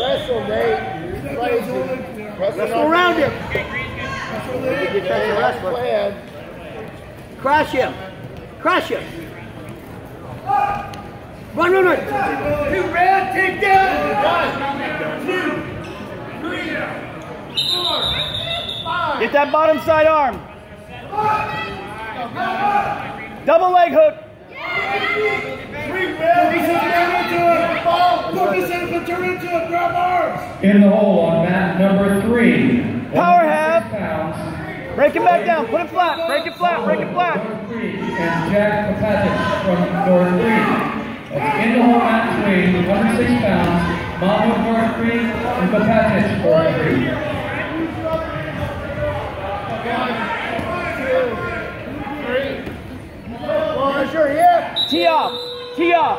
Wrestle, Nate. Crazy. Wrestle around him. Get wrestler. Plan. Crash him. Crash him. Run, run, run. Two red, take down. Two, three, four, five. Get that bottom side arm. Double leg hook. Three red, he said turn into it. Ball, focus and turn into it. Grab arms. In the hole on mat number three. Power half. Break it back down. Put it flat. Break it flat. Break it flat. North three and Jack Papatic from North three. That's in the hole mat three, 106 pounds. Mahmoud North three and Papatic North three. Push your hip. Tee off. Tee off.